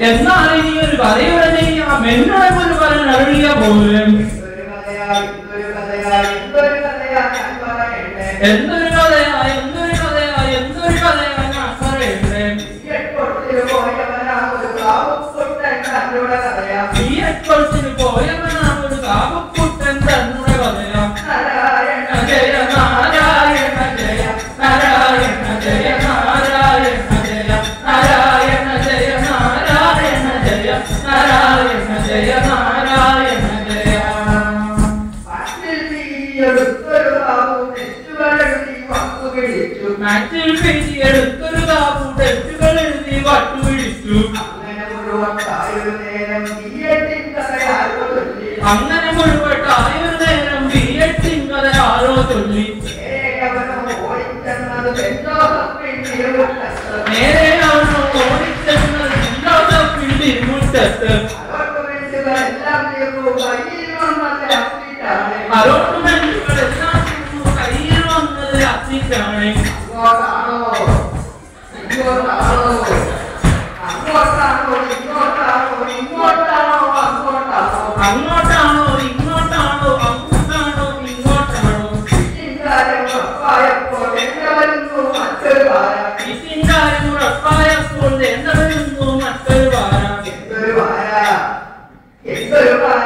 എന്നാണ് ഇനി ഒരു കഥയുടെ പറയാൻ അറിയില്ല പോലും. എന്ത് മറ്റൊരു പേജി എടുത്തൊരു താപും ടെസ്റ്റുകൾ എഴുതി വട്ടുപിടിച്ചു അങ്ങനെ മുഴുവട്ടായൊരു നേരം ബി എഡ് സിംഗ് ആരോ ചൊല്ലി. എന്തൊരു പാര എന്തൊരു പാര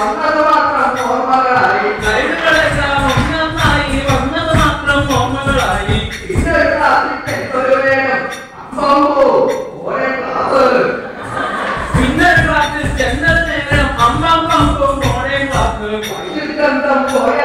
വന്നത് മാത്രം ഓർമ്മകളായി. ഒന്നായി വന്നത് മാത്രം ഓർമ്മകളായി. ഇത് ഒരു വേണം. അമ്മോ ഓരോ ക്ലാസ്. പിന്നൊരു ക്ലാസ് ചെന്ന നേരം അമ്മ പമ്പും ഓരോ ക്ലാസ്. പോയ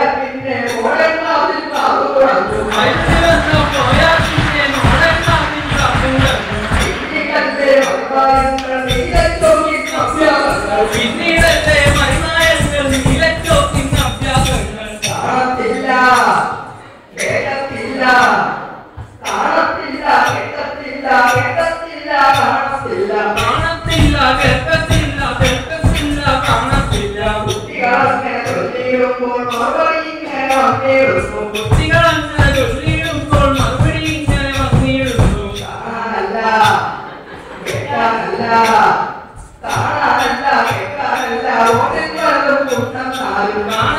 താഴല്ല കേട്ടാലല്ല ഓരോ താലും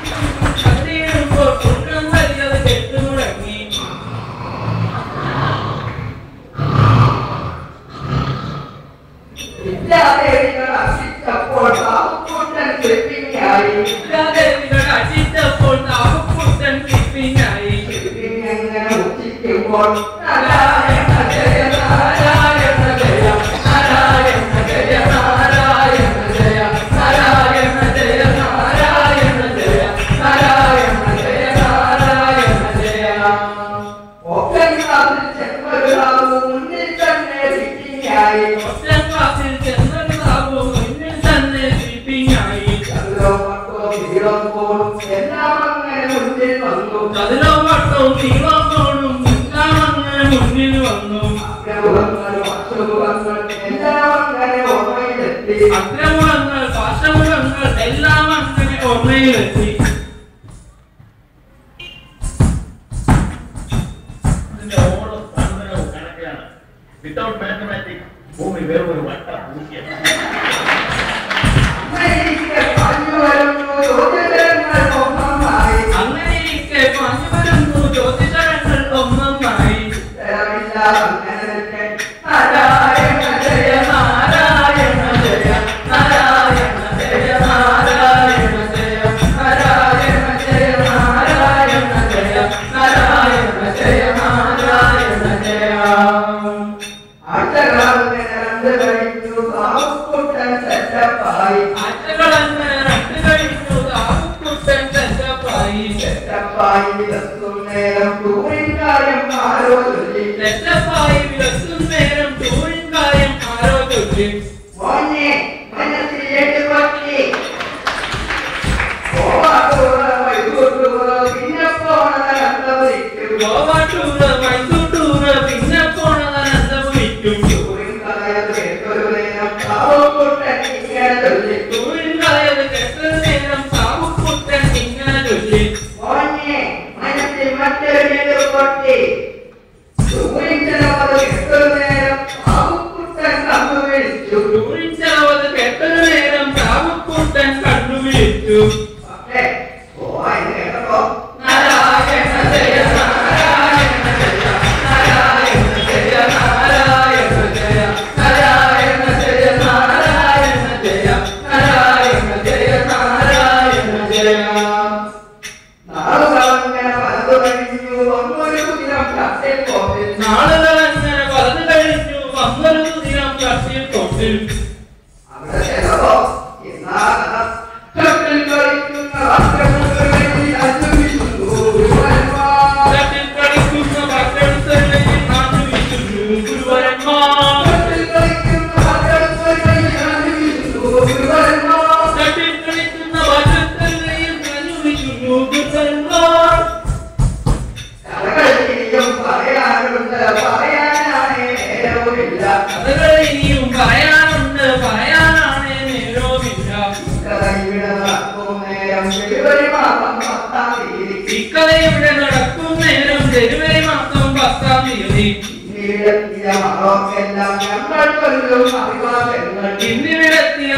അക്രമങ്ങൾ പാത്രങ്ങൾ എല്ലാം അങ്ങനെ ഓർമ്മയിലെത്തി വിത്തൗട്ട് മാത്തമാറ്റിക്സ് ഭൂമി വേറൊരു വട്ട പൂജ്യം രക്ഷപ്പായി വിലസും നേരം ടൂറിൻ കാര്യം ആരോ ചൊല്ലി. രക്ഷപ്പായി വിലസും നേരം ടൂറിൻ കാര്യം ആരോ ചൊല്ലി. മോനെ മനസ്സിലേക്ക് പറ്റി ഗോവാ ടൂർ വൈകുന്നേരം പിന്നെ പോണത് കണ്ടവരിക്കും Goa tour good. pasar un día a Brasil con വിളത്തിയ മഹാമെല്ലാം ഞങ്ങൾക്കൊരു അഭിവാദങ്ങൾ ഇന്ന് വിളത്തിയ